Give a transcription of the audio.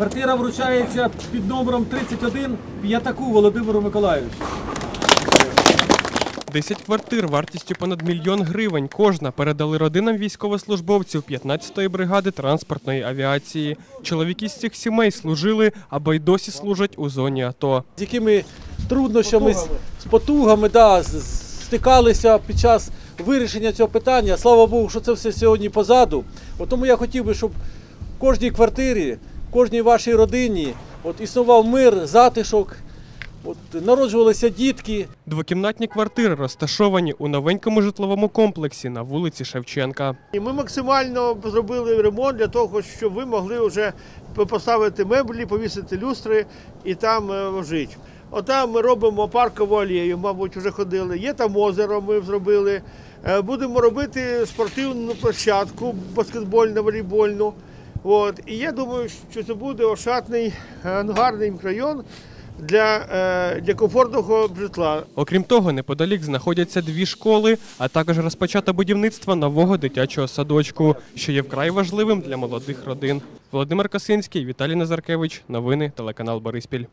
Квартира вручається під номером 31 П'ятаку Володимиру Миколаївичу. 10 квартир вартістю понад мільйон гривень. Кожна передали родинам військовослужбовців 15-ї бригади транспортної авіації. Чоловіки з цих сімей служили або й досі служать у зоні АТО. З якими труднощами, з- з потугами да, стикалися під час вирішення цього питання. Слава Богу, що це все сьогодні позаду. От тому я хотів би, щоб в кожній квартирі, кожній вашій родині от, існував мир, затишок, от, народжувалися дітки. Двокімнатні квартири розташовані у новенькому житловому комплексі на вулиці Шевченка. І ми максимально зробили ремонт для того, щоб ви могли вже поставити меблі, повісити люстри і там е, жити. Отам ми робимо паркову алею, мабуть, вже ходили. Є там озеро, ми зробили. Е, Будемо робити спортивну площадку, баскетбольну, волейбольну. От. І я думаю, що це буде ошатний, е, гарний мікрорайон для, е, для комфортного житла. Окрім того, неподалік знаходяться дві школи, а також розпочато будівництво нового дитячого садочку, що є вкрай важливим для молодих родин. Володимир Косинський, Віталій Назаркевич. Новини телеканал Бориспіль.